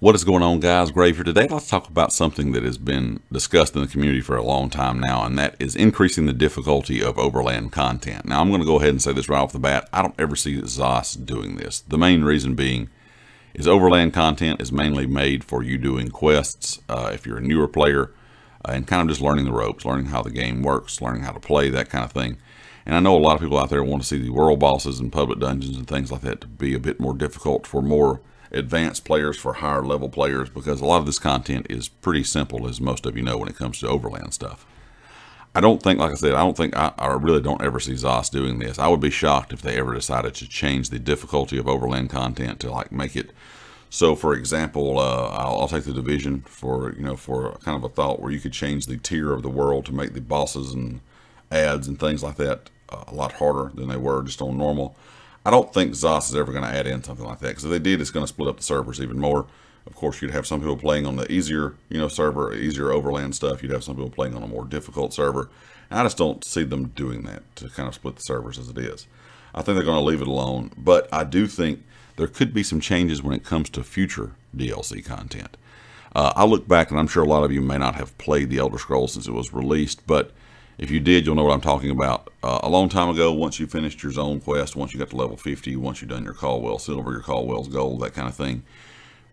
What is going on, guys? Grave here. Today, let's talk about something that has been discussed in the community for a long time now, and that is increasing the difficulty of overland content. Now, I'm going to go ahead and say this right off the bat. I don't ever see ZOS doing this. The main reason being is overland content is mainly made for you doing quests uh, if you're a newer player uh, and kind of just learning the ropes, learning how the game works, learning how to play, that kind of thing. And I know a lot of people out there want to see the world bosses and public dungeons and things like that to be a bit more difficult for more advanced players, for higher level players, because a lot of this content is pretty simple, as most of you know, when it comes to overland stuff. I don't think, like I said, I don't think, I, I really don't ever see ZOS doing this. I would be shocked if they ever decided to change the difficulty of overland content to like make it so, for example, uh, I'll, I'll, take the division for you know for kind of a thought where you could change the tier of the world to make the bosses and ads and things like that uh, a lot harder than they were just on normal. I don't think ZOS is ever going to add in something like that because if they did, it's going to split up the servers even more. Of course, you'd have some people playing on the easier, you know, server, easier overland stuff. You'd have some people playing on a more difficult server. And I just don't see them doing that to kind of split the servers as it is. I think they're going to leave it alone. But I do think there could be some changes when it comes to future DLC content. Uh, I look back, and I'm sure a lot of you may not have played The Elder Scrolls since it was released, but if you did, you'll know what I'm talking about. Uh, a long time ago, once you finished your zone quest, once you got to level 50, once you've done your Cadwell Silver, your Cadwell's Gold, that kind of thing,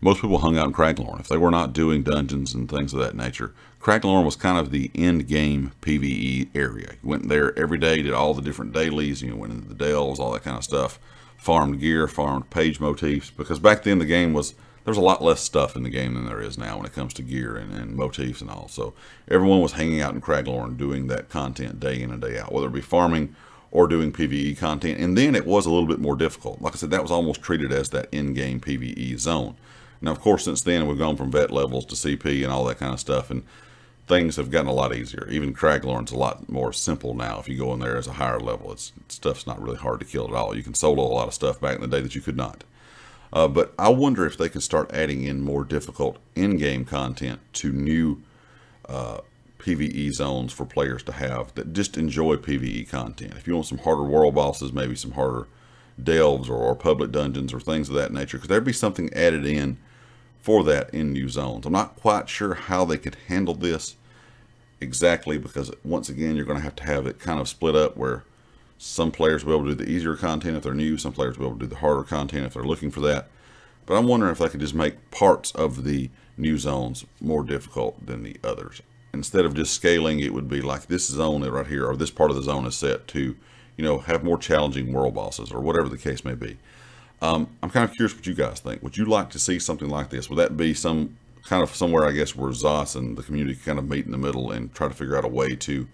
most people hung out in Craglorn. If they were not doing dungeons and things of that nature, Craglorn was kind of the end game PvE area. You went there every day, did all the different dailies, you know, went into the dells, all that kind of stuff farmed gear, farmed page motifs, because back then the game was, there's a lot less stuff in the game than there is now when it comes to gear and, and motifs and all. So everyone was hanging out in Craglorn doing that content day in and day out, whether it be farming or doing PvE content. And then it was a little bit more difficult. Like I said, that was almost treated as that in-game PvE zone. Now, of course, since then, we've gone from vet levels to CP and all that kind of stuff. And things have gotten a lot easier. Even Craglorn's a lot more simple now. If you go in there as a higher level, it's stuff's not really hard to kill at all. You can solo a lot of stuff back in the day that you could not. Uh, but I wonder if they can start adding in more difficult in-game content to new uh, PvE zones for players to have that just enjoy PvE content. If you want some harder world bosses, maybe some harder delves or, or public dungeons or things of that nature, because there'd be something added in for that in new zones. I'm not quite sure how they could handle this exactly because once again, you're going to have to have it kind of split up where some players will be able to do the easier content if they're new, some players will be able to do the harder content if they're looking for that. But I'm wondering if they could just make parts of the new zones more difficult than the others. Instead of just scaling, it would be like this zone right here, or this part of the zone is set to, you know, have more challenging world bosses, or whatever the case may be. Um, I'm kind of curious what you guys think. Would you like to see something like this? Would that be some kind of somewhere, I guess, where ZOS and the community kind of meet in the middle and try to figure out a way to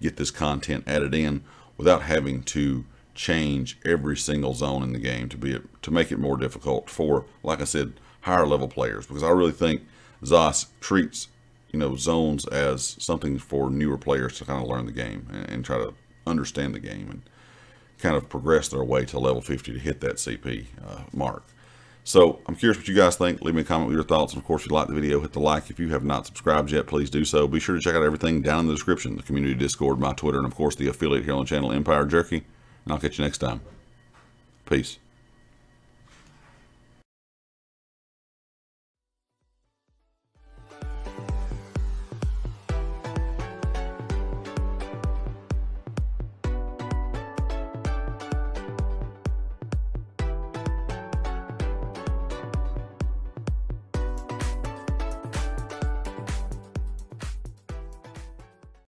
get this content added in without having to change every single zone in the game to be to make it more difficult for, like I said, higher level players? Because I really think ZOS treats you know zones as something for newer players to kind of learn the game and, and try to understand the game and kind of progress their way to level 50 to hit that CP uh, mark. So I'm curious what you guys think. Leave me a comment with your thoughts. And of course, if you like the video, hit the like. If you have not subscribed yet, please do so. Be sure to check out everything down in the description, the community Discord, my Twitter, and of course the affiliate here on the channel, Empire Jerky. And I'll catch you next time. Peace.